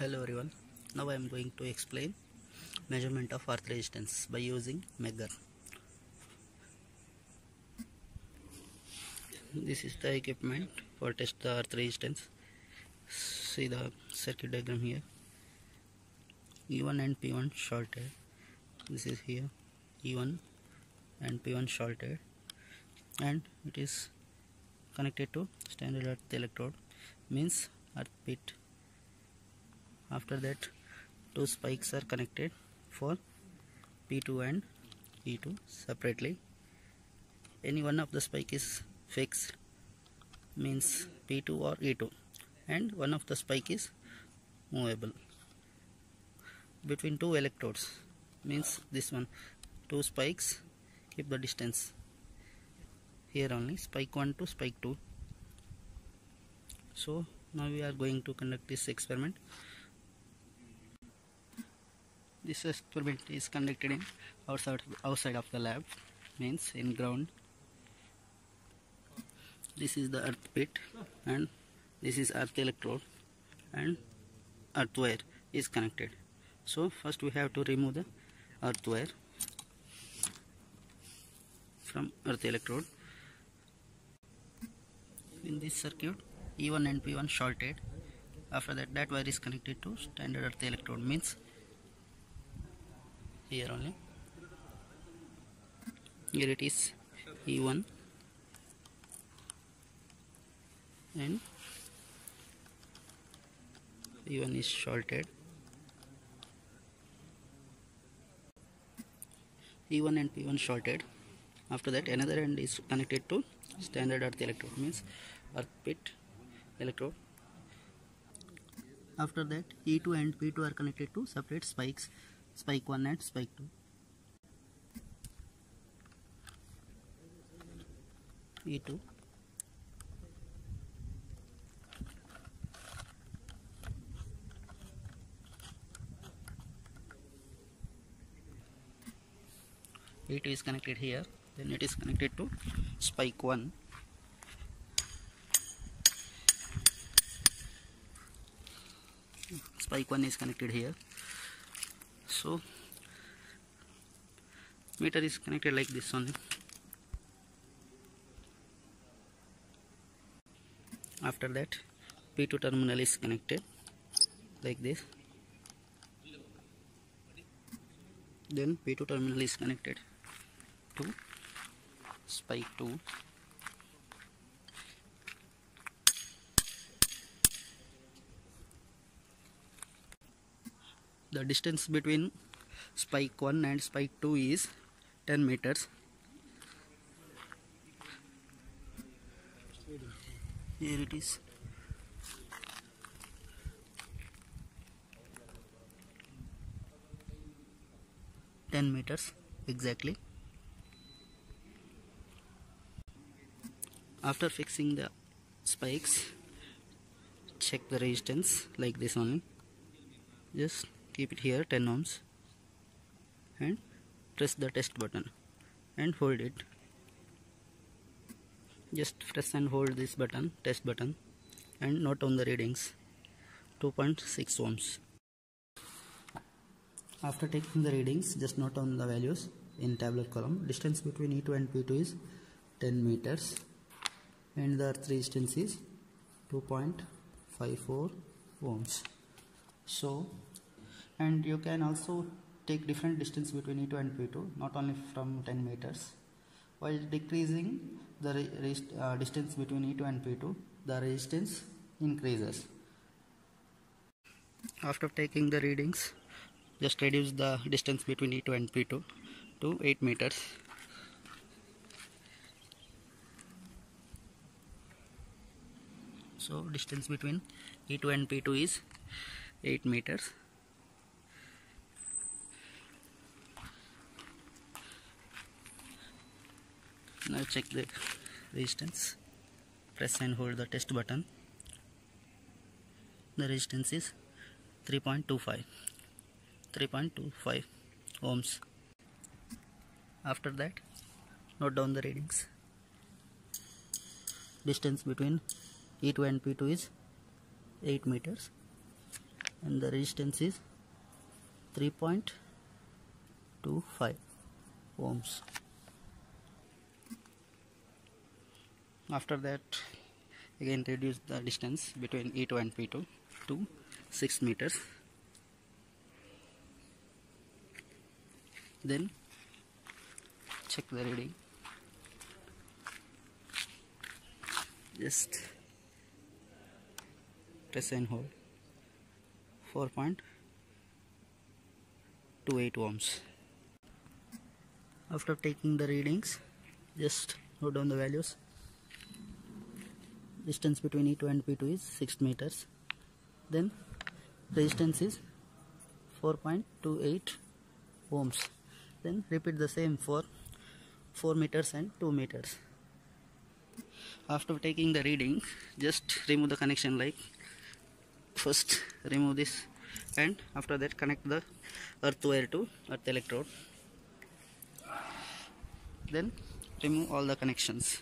Hello everyone. Now I am going to explain measurement of earth resistance by using Megger. This is the equipment for test the earth resistance. See the circuit diagram here. E1 and P1 shorted. This is here E1 and P1 shorted and it is connected to standard earth electrode means earth pit after that two spikes are connected for P2 and E2 separately. Any one of the spike is fixed means P2 or E2 and one of the spike is movable. Between two electrodes means this one two spikes keep the distance. Here only spike 1 to spike 2 so now we are going to conduct this experiment this experiment is conducted in outside outside of the lab means in ground. This is the earth pit and this is earth electrode and earth wire is connected. So first we have to remove the earth wire from earth electrode. In this circuit E1 and P1 shorted. After that that wire is connected to standard earth electrode means here only. Here it is. E1 and E1 is shorted E1 and P1 shorted after that another end is connected to standard earth electrode means earth pit electrode. After that E2 and P2 are connected to separate spikes spike 1 and spike 2 E2 E2 is connected here. Then it is connected to spike 1 spike 1 is connected here so meter is connected like this only. After that P2 terminal is connected like this. Then P2 terminal is connected to spike 2 the distance between spike 1 and spike 2 is 10 meters here it is Ten meters exactly. After fixing the spikes, check the resistance like this only. Just keep it here 10 ohms. And press the test button. And hold it. Just press and hold this button test button. And note on the readings. 2.6 ohms. After taking the readings just note on the values in tabular column. Distance between E2 and P2 is 10 meters. And the earth resistance is 2.54 ohms. So and you can also take different distance between E2 and P2 not only from 10 meters. While decreasing the uh, distance between E2 and P2 the resistance increases. After taking the readings just reduce the distance between E2 and P2 to 8 meters. So distance between E2 and P2 is 8 meters now check the resistance. Press and hold the test button. The resistance is 3.25 3.25 ohms. After that note down the readings. Distance between E2 and P2 is 8 meters. And the resistance is 3.25 ohms after that again reduce the distance between E2 and P2 to 6 meters. Then check the reading. Just press and hold. 4.28 ohms. After taking the readings just note down the values distance between E2 and P2 is 6 meters. Then resistance is 4.28 ohms. Then repeat the same for 4 meters and 2 meters. After taking the reading just remove the connection like first remove this and after that connect the earth wire to earth electrode. Then remove all the connections